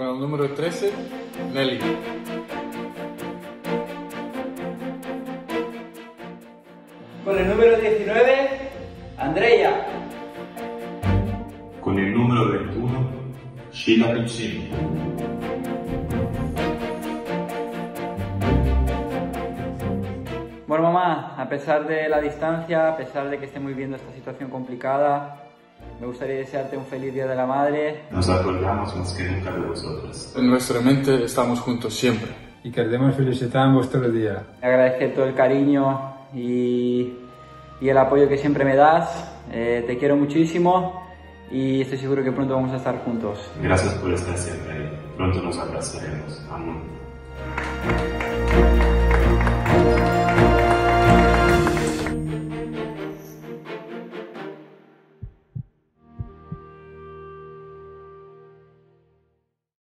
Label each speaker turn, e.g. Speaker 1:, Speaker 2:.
Speaker 1: Con el número 13, Nelly.
Speaker 2: Con el número 19, Andrea.
Speaker 3: Con el número 21, Sheila Piccini.
Speaker 2: Bueno, mamá, a pesar de la distancia, a pesar de que estemos viviendo esta situación complicada, me gustaría desearte un feliz Día de la Madre.
Speaker 3: Nos acordamos más que nunca de vosotros.
Speaker 1: En nuestra mente estamos juntos siempre.
Speaker 4: Y queremos felicitar todo el día.
Speaker 2: Agradecer todo el cariño y, y el apoyo que siempre me das. Eh, te quiero muchísimo y estoy seguro que pronto vamos a estar juntos.
Speaker 3: Gracias por estar siempre ahí. Pronto nos abrazaremos. Amor.